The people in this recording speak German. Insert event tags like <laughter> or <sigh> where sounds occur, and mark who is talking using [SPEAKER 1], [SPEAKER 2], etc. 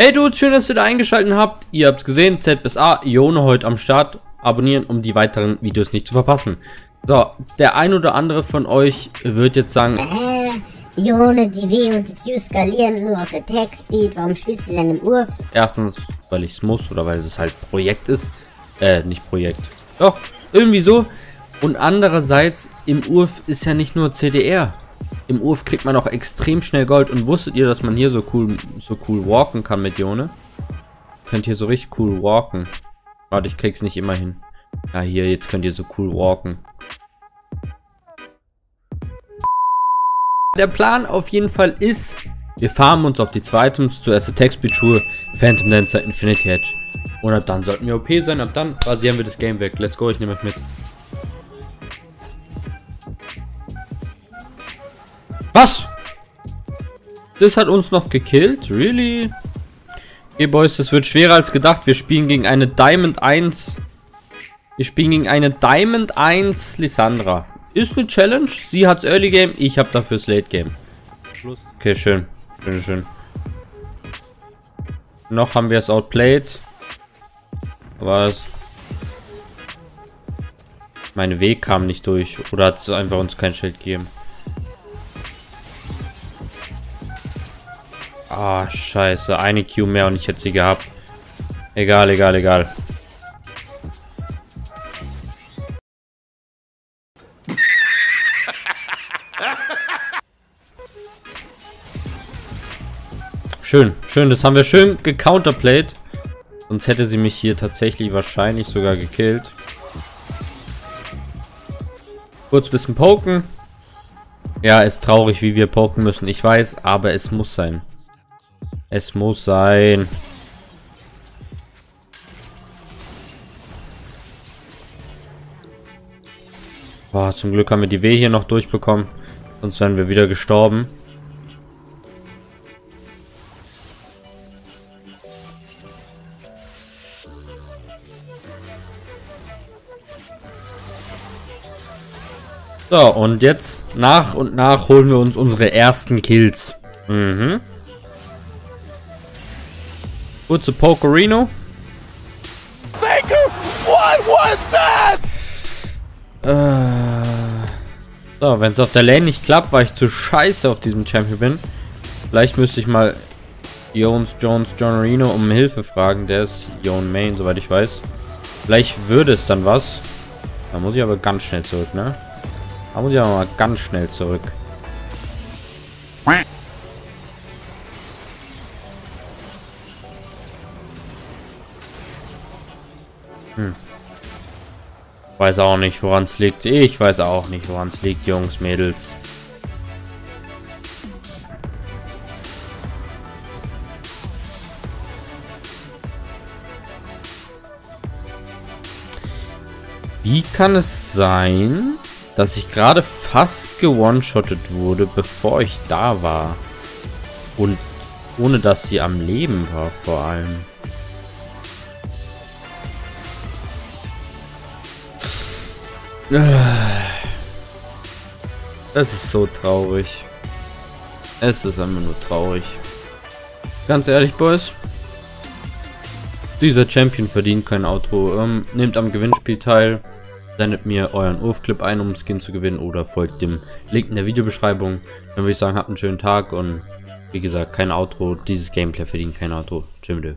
[SPEAKER 1] Hey Dudes, schön, dass ihr da eingeschaltet habt. Ihr habt es gesehen, ZBSA, Ione heute am Start. Abonnieren, um die weiteren Videos nicht zu verpassen. So, der ein oder andere von euch wird jetzt sagen...
[SPEAKER 2] Äh, Ione, die W und die Q skalieren nur auf Attack Speed. Warum spielst du denn im Urf?
[SPEAKER 1] Erstens, weil ich es muss oder weil es halt Projekt ist. Äh, nicht Projekt. Doch, irgendwie so. Und andererseits, im Urf ist ja nicht nur CDR. Im Urf kriegt man auch extrem schnell Gold. Und wusstet ihr, dass man hier so cool, so cool walken kann mit Jone? Könnt hier so richtig cool walken. Warte, ich krieg's nicht immer hin. Ja, hier, jetzt könnt ihr so cool walken. Der Plan auf jeden Fall ist, wir farmen uns auf die zweiten, zuerst Attack Speed Schuhe, Phantom Dancer, Infinity Edge. Und ab dann sollten wir OP sein, ab dann rasieren wir das Game weg. Let's go, ich nehme euch mit. Was? Das hat uns noch gekillt? Really? Okay, Boys, das wird schwerer als gedacht. Wir spielen gegen eine Diamond 1. Wir spielen gegen eine Diamond 1 Lissandra. Ist eine Challenge. Sie hat's Early Game, ich habe dafür das Late Game. Okay, schön. Schön, schön. Noch haben wir es outplayed. Aber meine Weg kam nicht durch. Oder hat es einfach uns kein Schild gegeben. Ah, oh, scheiße. Eine Q mehr und ich hätte sie gehabt. Egal, egal, egal. Schön, schön. Das haben wir schön gecounterplayed. Sonst hätte sie mich hier tatsächlich wahrscheinlich sogar gekillt. Kurz bisschen poken. Ja, ist traurig, wie wir poken müssen. Ich weiß, aber es muss sein. Es muss sein. Boah, zum Glück haben wir die W hier noch durchbekommen. Sonst wären wir wieder gestorben. So, und jetzt nach und nach holen wir uns unsere ersten Kills. Mhm. Kurze Pokerino. Faker, what was that? Äh, so, wenn es auf der Lane nicht klappt, weil ich zu scheiße auf diesem Champion bin. Vielleicht müsste ich mal Jones, Jones, John Reno um Hilfe fragen. Der ist Jon Main, soweit ich weiß. Vielleicht würde es dann was. Da muss ich aber ganz schnell zurück, ne? Da muss ich aber mal ganz schnell zurück. Hm. Weiß auch nicht, woran es liegt. Ich weiß auch nicht, woran es liegt, Jungs, Mädels. Wie kann es sein, dass ich gerade fast gewone-shottet wurde, bevor ich da war? Und ohne dass sie am Leben war, vor allem. <sighs> Das ist so traurig. Es ist einfach nur traurig. Ganz ehrlich, Boys. Dieser Champion verdient kein Outro. Ähm, nehmt am Gewinnspiel teil. Sendet mir euren Urfclip ein, um Skin zu gewinnen. Oder folgt dem Link in der Videobeschreibung. Dann würde ich sagen, habt einen schönen Tag. Und wie gesagt, kein Outro. Dieses Gameplay verdient kein Outro. Tschüss.